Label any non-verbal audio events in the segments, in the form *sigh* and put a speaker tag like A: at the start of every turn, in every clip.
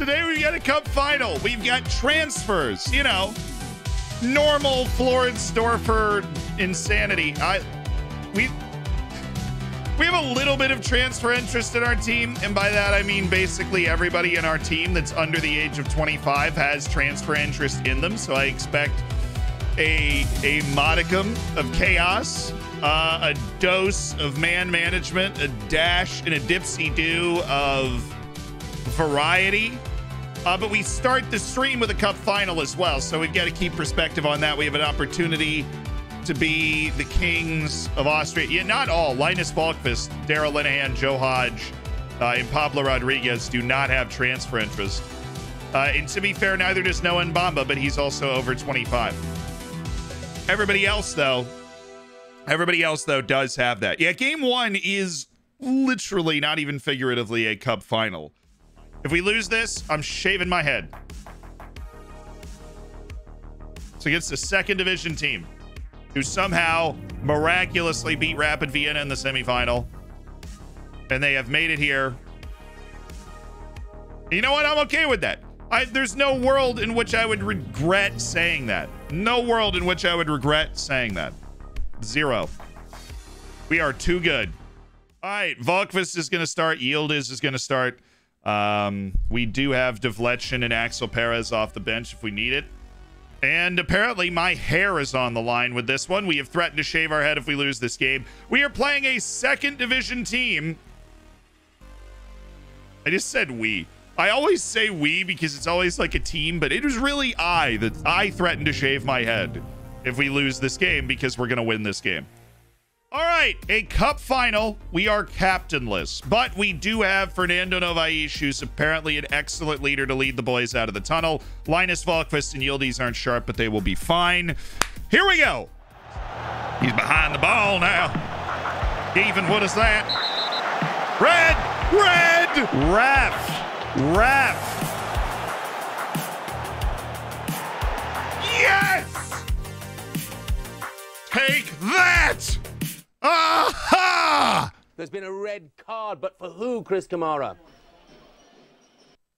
A: Today we got a cup final. We've got transfers, you know, normal Floridsdorfer insanity. I we we have a little bit of transfer interest in our team, and by that I mean basically everybody in our team that's under the age of 25 has transfer interest in them. So I expect a a modicum of chaos, uh, a dose of man management, a dash and a dipsy do of variety. Uh, but we start the stream with a cup final as well, so we've got to keep perspective on that. We have an opportunity to be the kings of Austria. Yeah, not all. Linus Volkvist, Daryl Linehan, Joe Hodge, uh, and Pablo Rodriguez do not have transfer interest. Uh, and to be fair, neither does Noah Mbamba, but he's also over 25. Everybody else, though, everybody else, though, does have that. Yeah, game one is literally, not even figuratively, a cup final. If we lose this, I'm shaving my head. So against the second division team who somehow miraculously beat Rapid Vienna in the semifinal. And they have made it here. You know what? I'm okay with that. I, there's no world in which I would regret saying that. No world in which I would regret saying that. Zero. We are too good. All right, Volkvist is going to start. Yildiz is going to start. Um, we do have Devletchin and Axel Perez off the bench if we need it. And apparently my hair is on the line with this one. We have threatened to shave our head if we lose this game. We are playing a second division team. I just said we. I always say we because it's always like a team, but it was really I that I threatened to shave my head if we lose this game because we're going to win this game. All right, a cup final. We are captainless, but we do have Fernando Novais, who's apparently an excellent leader to lead the boys out of the tunnel. Linus Volkvist and Yildiz aren't sharp, but they will be fine. Here we go. He's behind the ball now. Even what is that? Red, red, ref, ref. Yes! Take that! Aha!
B: There's been a red card, but for who, Chris Kamara?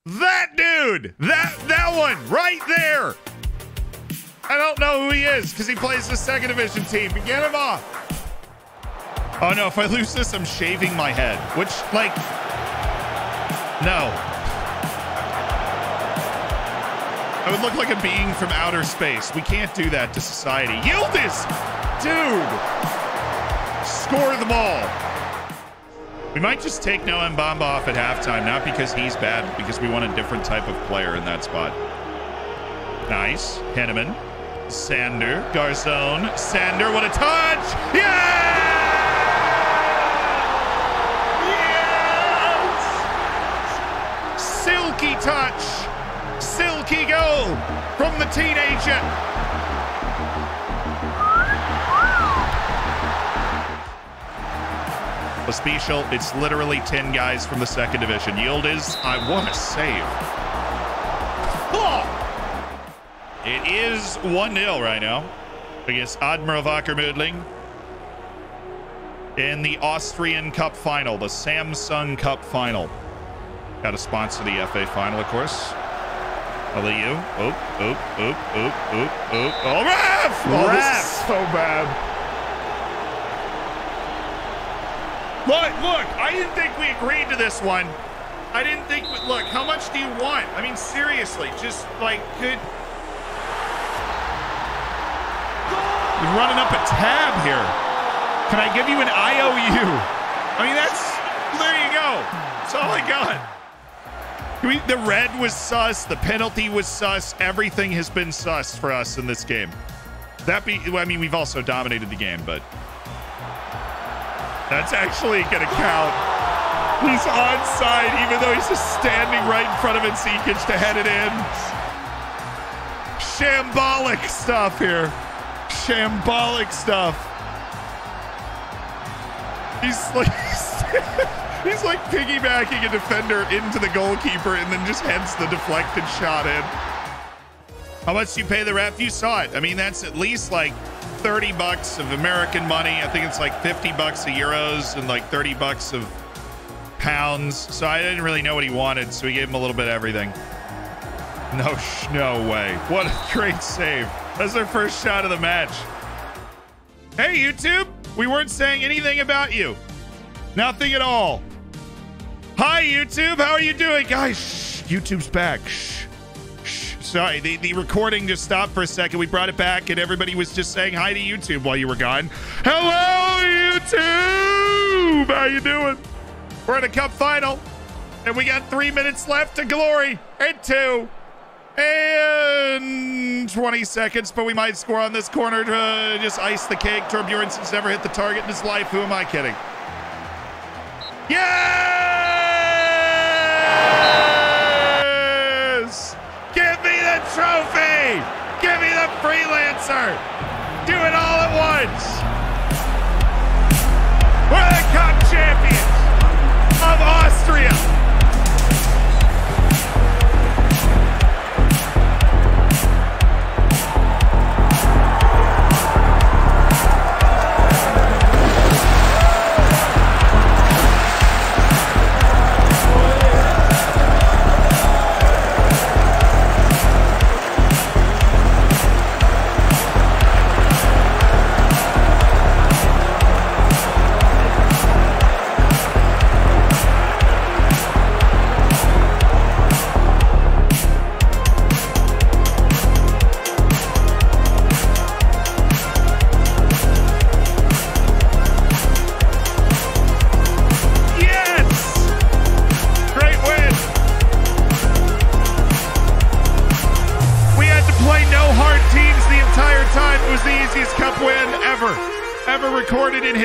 A: That dude! That that one right there! I don't know who he is because he plays the second division team. But get him off. Oh no, if I lose this, I'm shaving my head. Which, like, no. I would look like a being from outer space. We can't do that to society. Yildiz! Dude! Score the ball. We might just take Noah Mbamba off at halftime, not because he's bad, because we want a different type of player in that spot. Nice. Henneman. Sander. Garzone. Sander, what a touch! Yeah! Yes! Silky touch. Silky goal from the teenager. Special. It's literally 10 guys from the second division. Yildiz, I want to save. Oh! It is 1-0 right now against Admira Wacker Mödling in the Austrian Cup final, the Samsung Cup final. Got to sponsor the FA final, of course. I'll let you. Oop, oop, oop, oop, oop, oop. Oh, ref! Oh,
C: Ref! so bad.
A: Look, look, I didn't think we agreed to this one. I didn't think, look, how much do you want? I mean, seriously, just like, could. You're running up a tab here. Can I give you an IOU? I mean, that's, there you go. That's all I got. We, the red was sus. The penalty was sus. Everything has been sus for us in this game. That be, I mean, we've also dominated the game, but that's actually going to count. He's onside, even though he's just standing right in front of Nsikic to head it in. Shambolic stuff here. Shambolic stuff. He's like *laughs* he's like piggybacking a defender into the goalkeeper and then just heads the deflected shot in. How much do you pay the ref? You saw it. I mean, that's at least like 30 bucks of American money. I think it's like 50 bucks of euros and like 30 bucks of pounds, so I didn't really know what he wanted, so we gave him a little bit of everything. No, sh- no way. What a great save. That's their first shot of the match. Hey, YouTube. We weren't saying anything about you. Nothing at all. Hi, YouTube. How are you doing? Guys, shh. YouTube's back. Shh. Sorry, the, the recording just stopped for a second. We brought it back, and everybody was just saying hi to YouTube while you were gone. Hello, YouTube. How you doing? We're in a cup final, and we got three minutes left to glory. And two. And 20 seconds, but we might score on this corner to just ice the cake. Torbjornsen's never hit the target in his life. Who am I kidding? Yes! Trophy! Give me the freelancer! Do it all at once! We're the cup champions of Austria!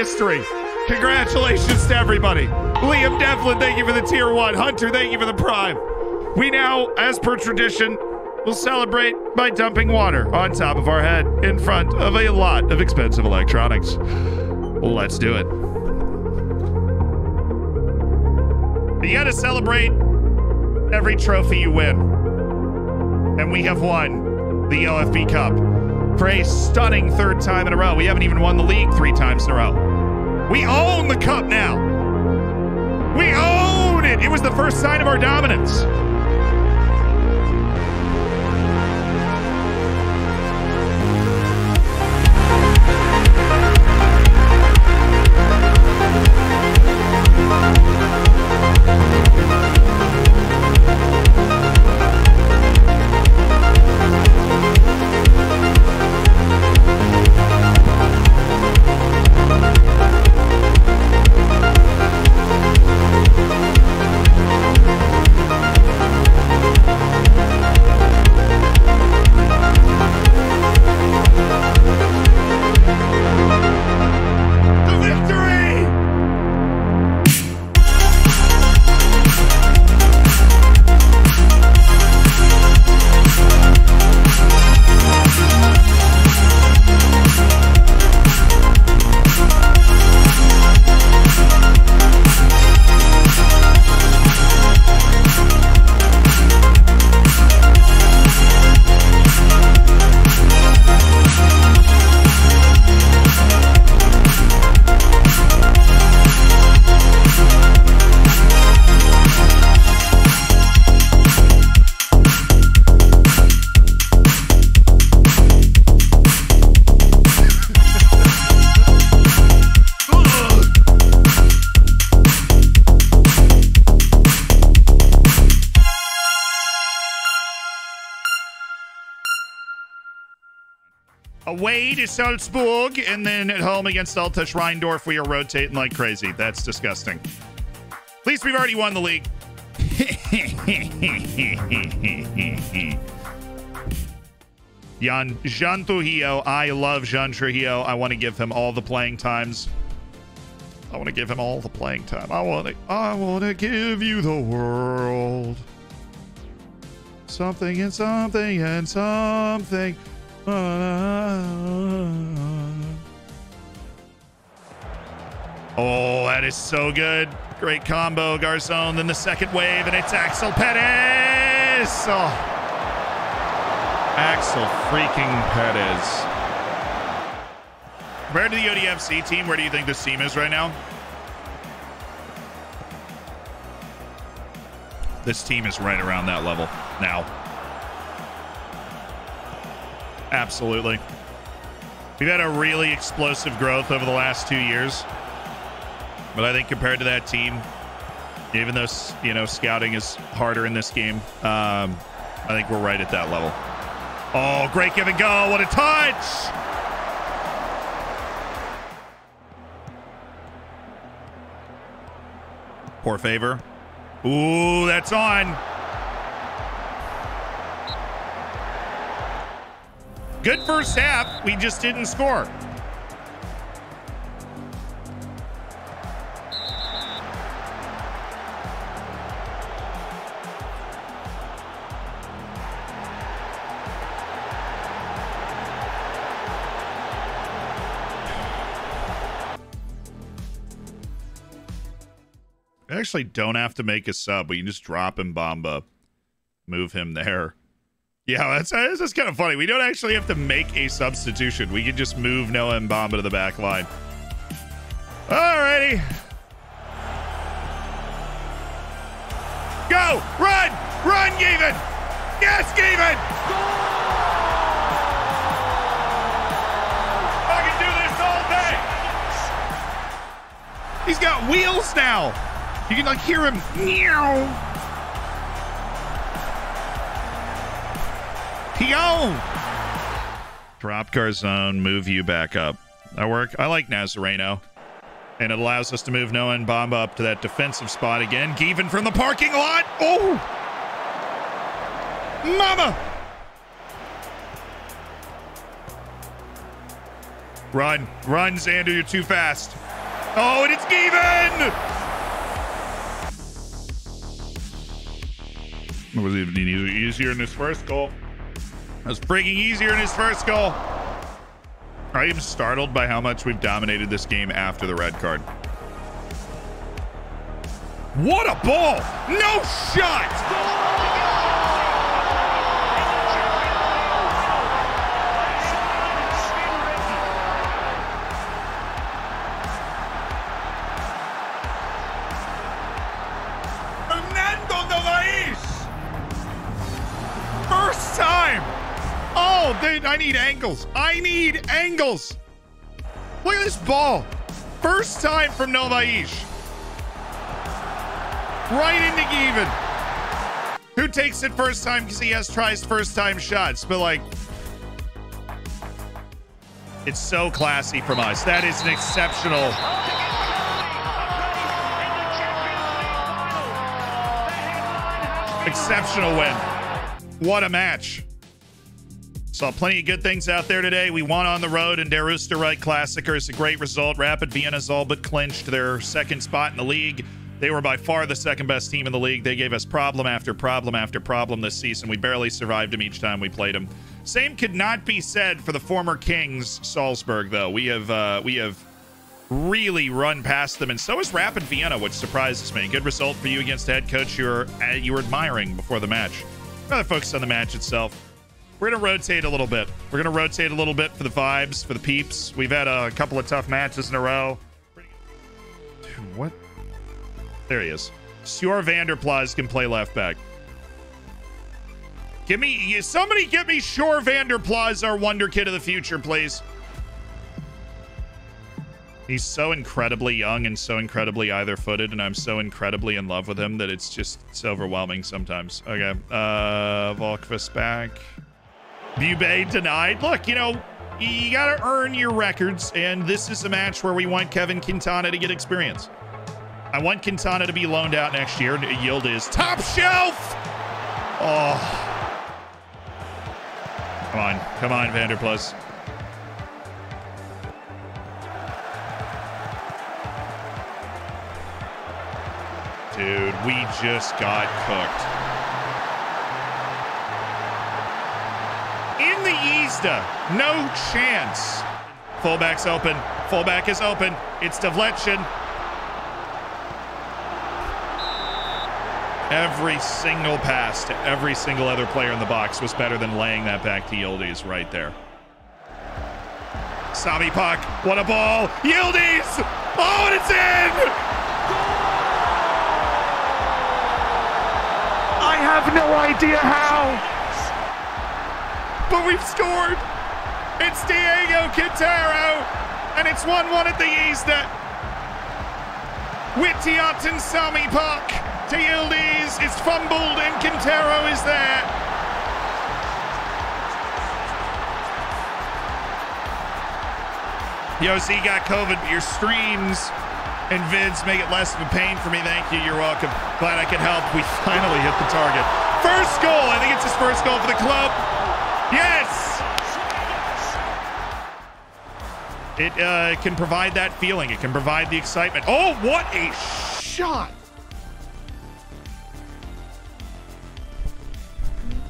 A: History. Congratulations to everybody. Liam Devlin, thank you for the tier one. Hunter, thank you for the prime. We now, as per tradition, will celebrate by dumping water on top of our head in front of a lot of expensive electronics. Let's do it. You got to celebrate every trophy you win. And we have won the LFB Cup for a stunning third time in a row. We haven't even won the league three times in a row. We own the cup now. We own it. It was the first sign of our dominance. To Salzburg, and then at home against Alta Rheindorf, we are rotating like crazy. That's disgusting. At least we've already won the league. *laughs* Jan Jean Trujillo. I love Jean Trujillo. I want to give him all the playing times. I want to give him all the playing time. I want to. I want to give you the world. Something and something and something. Oh, that is so good. Great combo, Garzone. Then the second wave, and it's Axel Perez. Oh. Axel freaking Perez. Compared to the ODFC team, where do you think this team is right now? This team is right around that level now. Absolutely. We've had a really explosive growth over the last two years. But I think compared to that team, even though, you know, scouting is harder in this game, um, I think we're right at that level. Oh, great give and go. What a touch. Poor favor. Ooh, that's on. Good first half. We just didn't score. actually don't have to make a sub. We can just drop him Bamba, move him there. Yeah, that's that's kind of funny. We don't actually have to make a substitution. We can just move Noah Mbamba to the back line. Alrighty. Go! Run! Run, Gavin! Yes, Gavin! I can do this all day! He's got wheels now! You can like hear him meow. Pio. Drop Garzone, move you back up. That work. I like Nazareno. And it allows us to move Noah and Bamba up to that defensive spot again. Given from the parking lot. Oh! Mama! Run. Run, Xander. You're too fast. Oh, and it's Given! It was even easier in his first goal. Was freaking easier in his first goal. I am startled by how much we've dominated this game after the red card. What a ball! No shot! I need angles. I need angles. Look at this ball. First time from Novais. Right into Given. Who takes it first time because he has tries first time shots? But like, it's so classy from us. That is an exceptional. Exceptional win. What a match. Saw plenty of good things out there today. We won on the road in Der Österreich Klassiker. It's a great result. Rapid Vienna's all but clinched their second spot in the league. They were by far the second best team in the league. They gave us problem after problem after problem this season. We barely survived them each time we played them. Same could not be said for the former Kings Salzburg, though. We have uh, we have really run past them, and so is Rapid Vienna, which surprises me. Good result for you against the head coach you were uh, you were admiring before the match. Rather focus on the match itself. We're to rotate a little bit. We're to rotate a little bit for the vibes, for the peeps. We've had a couple of tough matches in a row. Dude, what? There he is. Sjor Vanderplas can play left back. Give me, somebody get me Sjor Vanderplas, our wonder kid of the future, please. He's so incredibly young and so incredibly either-footed, and I'm so incredibly in love with him that it's just it's overwhelming sometimes. Okay, uh, Volkvis back. Bube denied. Look, you know, you got to earn your records, and this is a match where we want Kevin Quintana to get experience. I want Quintana to be loaned out next year. Yildiz top shelf. Oh. Come on. Come on, Vanderplas. Dude, we just got cooked. The. No chance. Fullback's open. Fullback is open. It's Devletchin. Every single pass to every single other player in the box was better than laying that back to Yildiz right there. Sami Puck. What a ball. Yildiz. Oh, and it's in.
C: I have no idea how.
A: But we've scored. It's Diego Quintero, and it's 1 1 at the Easter. Wittiaten Sami Park to Yildiz. It's fumbled, and Quintero is there. Yo, Z got COVID, your streams and vids make it less of a pain for me. Thank you. You're welcome. Glad I could help. We finally hit the target. First goal. I think it's his first goal for the club. It uh, can provide that feeling. It can provide the excitement. Oh, what a shot!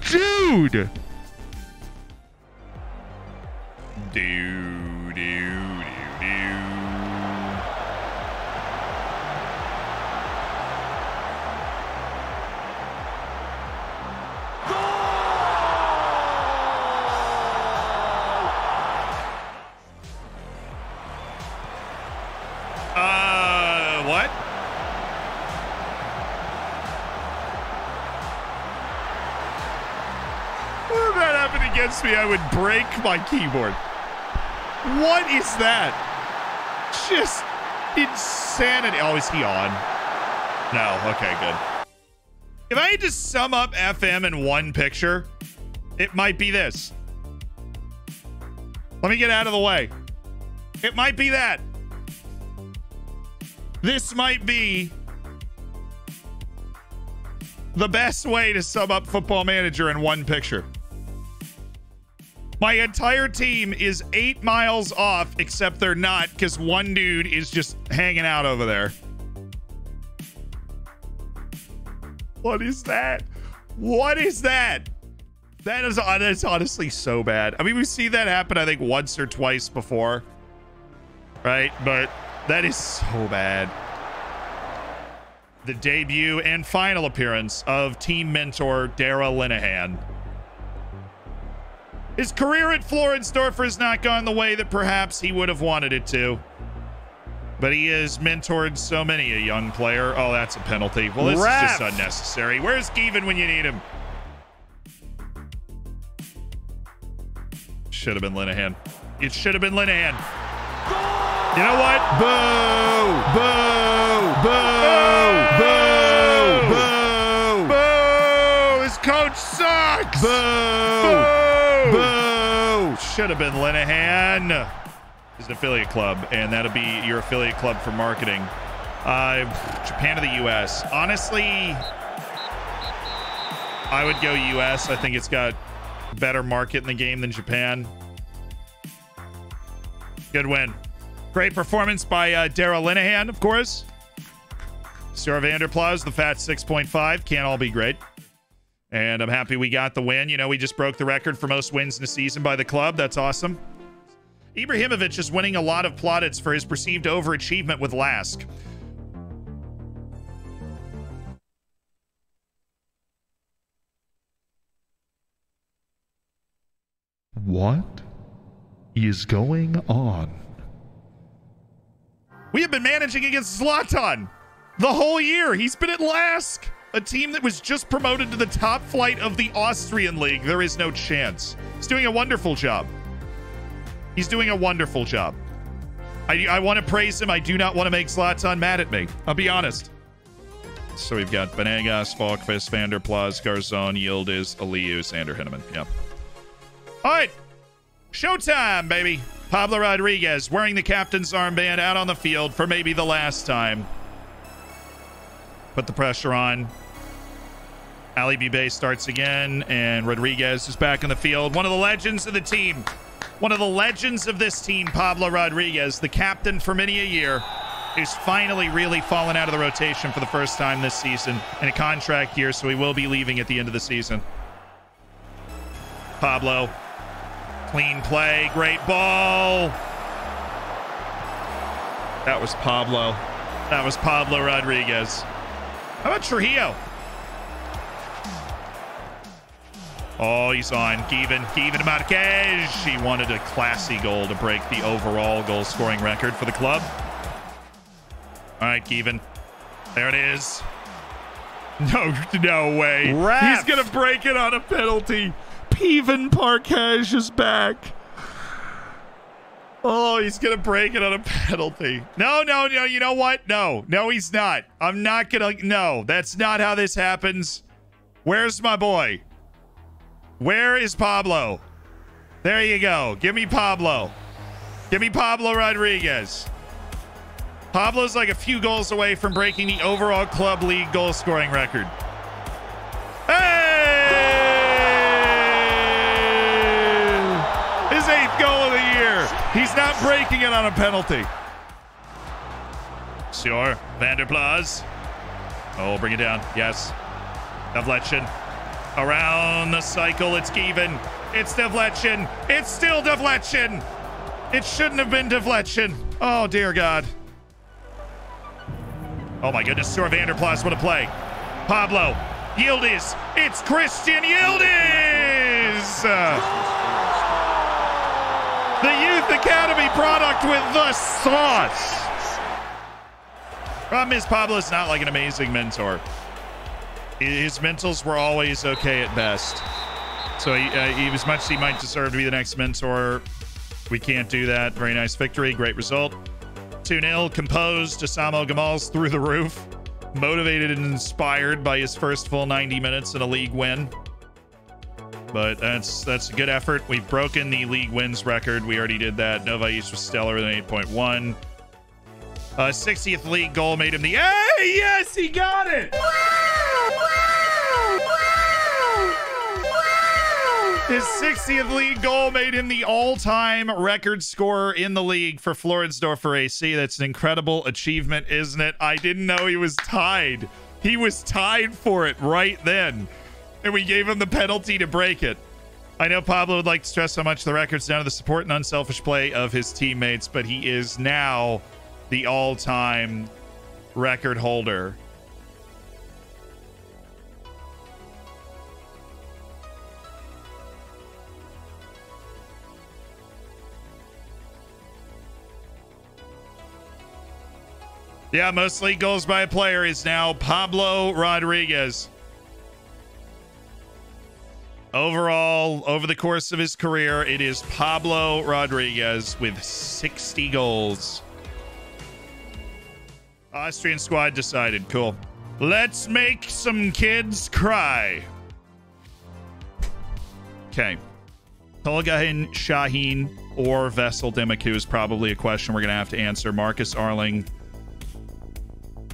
A: Dude! Do, do, do, do. Me, I would break my keyboard. What is that? Just insanity. Oh, is he on? No. Okay, good. If I had to sum up FM in one picture, it might be this. Let me get out of the way. It might be that. This might be the best way to sum up Football Manager in one picture. My entire team is eight miles off, except they're not because one dude is just hanging out over there. What is that? What is that? That is uh, that is honestly so bad. I mean, we've seen that happen, I think, once or twice before. Right? But that is so bad. The debut and final appearance of team mentor Dara Linehan. His career at Floridsdorfer has not gone the way that perhaps he would have wanted it to. But he has mentored so many a young player. Oh, that's a penalty. Well, this
C: Ref.
A: is just unnecessary. Where's Given when you need him? Should have been Linehan. It should have been Linehan. You know what? Boo! Boo! Boo! Boo! Boo! Boo! His coach sucks! Boo! Should have been Linehan. Is an affiliate club, and that'll be your affiliate club for marketing. Uh, Japan to the U.S. Honestly, I would go U.S. I think it's got better market in the game than Japan. Good win. Great performance by uh, Daryl Linehan, of course. Sarah Vanderplas, the fat 6.5. Can't all be great. And I'm happy we got the win. You know, we just broke the record for most wins in a season by the club. That's awesome. Ibrahimovic is winning a lot of plaudits for his perceived overachievement with LASK.
C: What is going on?
A: We have been managing against Zlatan the whole year. He's been at LASK, a team that was just promoted to the top flight of the Austrian league. There is no chance. He's doing a wonderful job. He's doing a wonderful job. I, I want to praise him. I do not want to make Zlatan mad at me. I'll be honest. So we've got Benegas, Falkfist, Vanderplas, Garzon, Yildiz, Aliu, Sander Hinneman. Yeah. All right. Showtime, baby. Pablo Rodriguez wearing the captain's armband out on the field for maybe the last time. Put the pressure on. Ali Bibe starts again, and Rodriguez is back in the field. One of the legends of the team. One of the legends of this team, Pablo Rodriguez, the captain for many a year, is finally really fallen out of the rotation for the first time this season in a contract year, so he will be leaving at the end of the season. Pablo Clean play, great ball. That was Pablo. That was Pablo Rodriguez. How about Trujillo? Oh, he's on. Given, Given Marquez. He wanted a classy goal to break the overall goal scoring record for the club. All right, Given. There it is. *laughs* No, no way.
D: Ref.
A: He's gonna break it on a penalty. Peven Parkage is back. Oh, he's gonna break it on a penalty. No, no, no. You know what? No, no, he's not. I'm not gonna. No, that's not how this happens. Where's my boy? Where is Pablo? There you go. Give me Pablo. Give me Pablo Rodriguez. Pablo's like a few goals away from breaking the overall club league goal scoring record. Hey! His eighth goal of the year. He's not breaking it on a penalty. Sure. Vanderplas. Oh, bring it down. Yes. Deflection. Around the cycle. It's even. It's deflection. It's still deflection. It shouldn't have been deflection. Oh, dear God. Oh my goodness, Sir Vanderplas, what a play. Pablo, Yildiz, it's Christian Yildiz! The Youth Academy product with the sauce. Problem is, Pablo's not like an amazing mentor. His mentals were always okay at best. So he, uh, he, as much as he might deserve to be the next mentor, we can't do that. Very nice victory, great result. 2 0, composed. Osamo Gamal's through the roof. Motivated and inspired by his first full 90 minutes in a league win. But that's that's a good effort. We've broken the league wins record. We already did that. Novais was stellar with an 8.1. Uh, 60th league goal made him the. Hey, yes, he got it! His 60th league goal made him the all-time record scorer in the league for Floridsdorfer AC. That's an incredible achievement, isn't it? I didn't know he was tied. He was tied for it right then. And we gave him the penalty to break it. I know Pablo would like to stress how much the record's down to the support and unselfish play of his teammates, but he is now the all-time record holder. Yeah, most league goals by a player is now Pablo Rodriguez. Overall, over the course of his career, it is Pablo Rodriguez with 60 goals. Austrian squad decided. Cool. Let's make some kids cry. Okay. Tolgahin Shaheen or Vesel Demaku is probably a question we're going to have to answer. Marcus Arling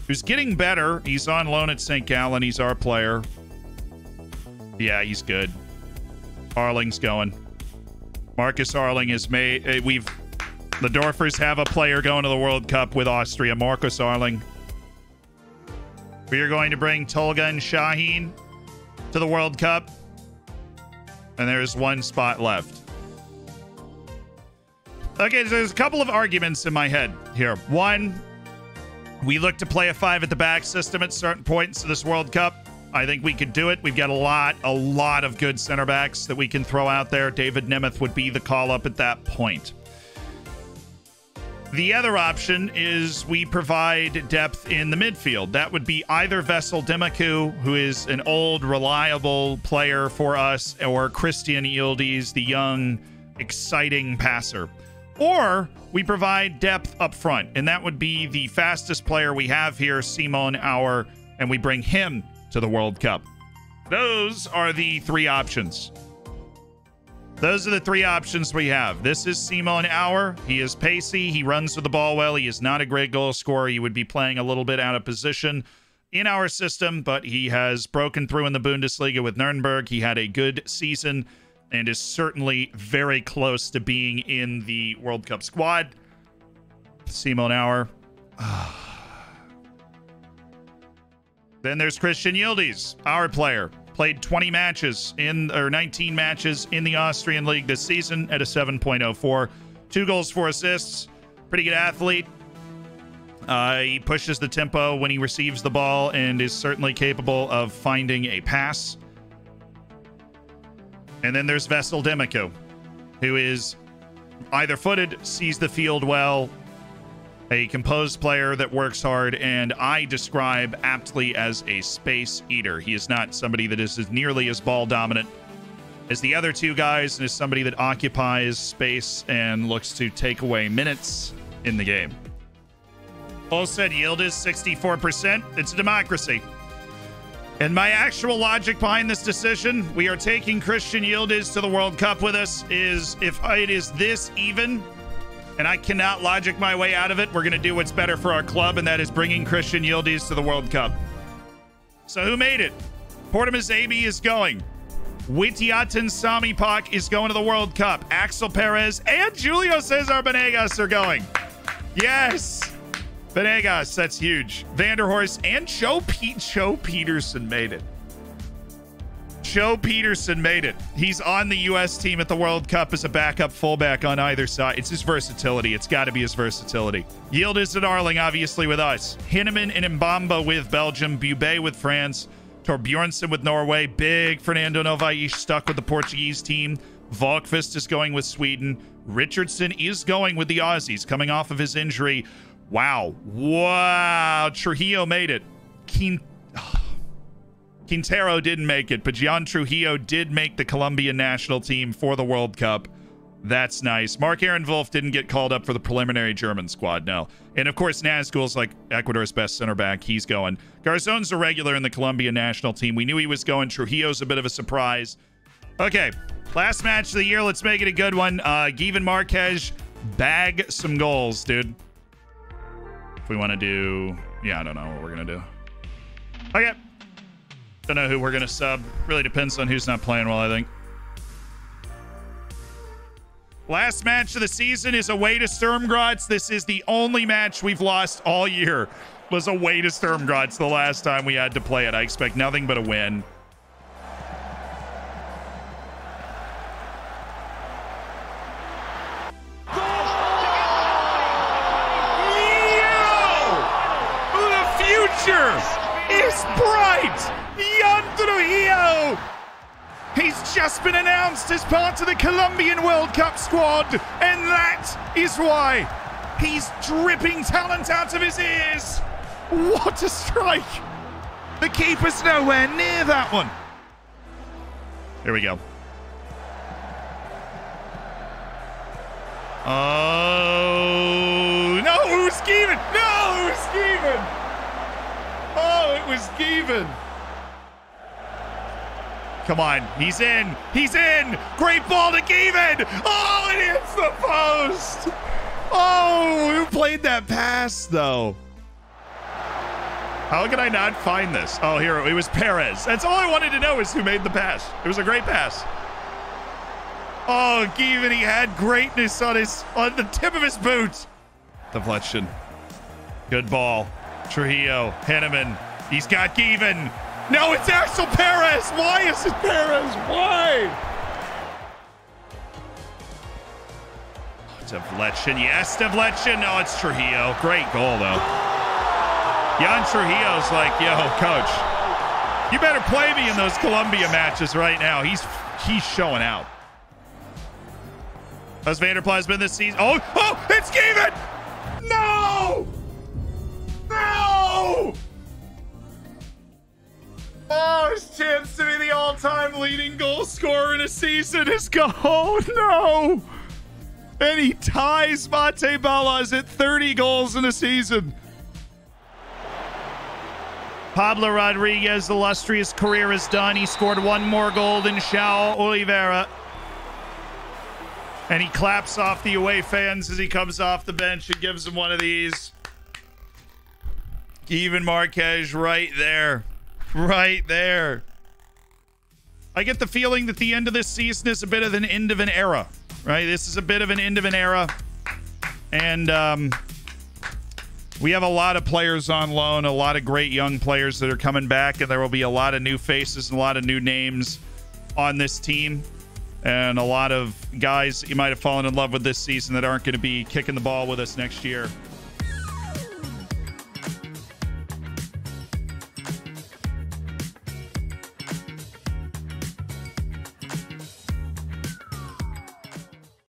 A: who's getting better. He's on loan at St. Gallen. He's our player. Yeah, he's good. Arling's going. Marcus Arling is made. Uh, we've the Dorfers have a player going to the World Cup with Austria. Marcus Arling. We are going to bring Tolga and Shaheen to the World Cup, and there's one spot left. Okay, so there's a couple of arguments in my head here. One, we look to play a five at the back system at certain points of this World Cup. I think we could do it. We've got a lot, a lot of good center backs that we can throw out there. David Nemeth would be the call up at that point. The other option is we provide depth in the midfield. That would be either Vesel Demaku, who is an old, reliable player for us, or Christian Yildiz, the young, exciting passer. Or we provide depth up front, and that would be the fastest player we have here, Simon Auer, and we bring him to the World Cup. Those are the three options. Those are the three options we have. This is Simon Auer. He is pacey. He runs with the ball well. He is not a great goal scorer. He would be playing a little bit out of position in our system, but he has broken through in the Bundesliga with Nuremberg. He had a good season and is certainly very close to being in the World Cup squad. Simon *sighs* Auer. then there's Christian Yildiz, our player. Played 20 matches in or 19 matches in the Austrian league this season at a 7.04. Two goals, four assists. Pretty good athlete. Uh, he pushes the tempo when he receives the ball and is certainly capable of finding a pass. And then there's Vesel Demaku, who is either footed, sees the field well, a composed player that works hard, and I describe aptly as a space eater. He is not somebody that is as nearly as ball dominant as the other two guys, and is somebody that occupies space and looks to take away minutes in the game. Bull said Yildiz 64%. It's a democracy. And my actual logic behind this decision, we are taking Christian Yildiz to the World Cup with us, is if it is this even, and I cannot logic my way out of it, we're going to do what's better for our club, and that is bringing Christian Yildiz to the World Cup. So who made it? Portimus AB is going. Witiatan Sami Pak is going to the World Cup. Axel Perez and Julio Cesar Benegas are going. Yes. Benegas, that's huge. Vanderhorst and Joe Pete Joe Peterson made it. Joe Peterson made it. He's on the U.S. team at the World Cup as a backup fullback on either side. It's his versatility. It's got to be his versatility. Yildiz at Arling, obviously, with us. Hinneman and Mbamba with Belgium. Bube with France. Torbjornsen with Norway. Big Fernando Novais stuck with the Portuguese team. Volkvist is going with Sweden. Richardson is going with the Aussies, coming off of his injury. Wow. Wow. Trujillo made it. Quin- *sighs* Quintero didn't make it, but Gian Trujillo did make the Colombian national team for the World Cup. That's nice. Mark-Aaron Wolf didn't get called up for the preliminary German squad, no. And of course, Nazgul's like Ecuador's best center back. He's going. Garzon's a regular in the Colombian national team. We knew he was going. Trujillo's a bit of a surprise. Okay, last match of the year. Let's make it a good one. Uh, Given Marquez, bag some goals, dude. If we want to do, yeah, I don't know what we're gonna do. Okay. Don't know who we're gonna sub. Really depends on who's not playing well. I think. Last match of the season is away to Sturm Graz. This is the only match we've lost all year. Was away to Sturm Graz the last time we had to play it. I expect nothing but a win. Just been announced as part of the Colombian World Cup squad, and that is why he's dripping talent out of his ears. What a strike! The keeper's nowhere near that one. Here we go. Oh, no, it was Given! No, it was Given! Oh, it was Given! Come on, he's in. He's in. Great ball to Given. Oh, it hits the post. Oh, who played that pass though? How can I not find this? Oh, here it was Perez. That's all I wanted to know is who made the pass. It was a great pass. Oh, Given, he had greatness on his on the tip of his boot. Deflection. Good ball. Trujillo, Henneman. He's got Given. No, it's Axel Perez. Why is it Perez? Why? Oh, Devletchin. Yes, Devletchin. No, it's Trujillo. Great goal, though. Jan Trujillo's like, yo, coach, you better play me in those Colombia matches right now. He's he's showing out. Has Vanderplas been this season? Oh, oh, it's Given! No! No! Oh, his chance to be the all-time leading goal scorer in a season is gone. *laughs* Oh, no! And he ties Mate Balas at 30 goals in a season. Pablo Rodriguez, illustrious career is done. He scored one more goal than Shao Oliveira. And he claps off the away fans as he comes off the bench and gives them one of these. Even Marquez right there. Right there. I get the feeling that the end of this season is a bit of an end of an era, right? This is a bit of an end of an era. And um, we have a lot of players on loan, a lot of great young players that are coming back, and there will be a lot of new faces and a lot of new names on this team. And a lot of guys you might have fallen in love with this season that aren't going to be kicking the ball with us next year.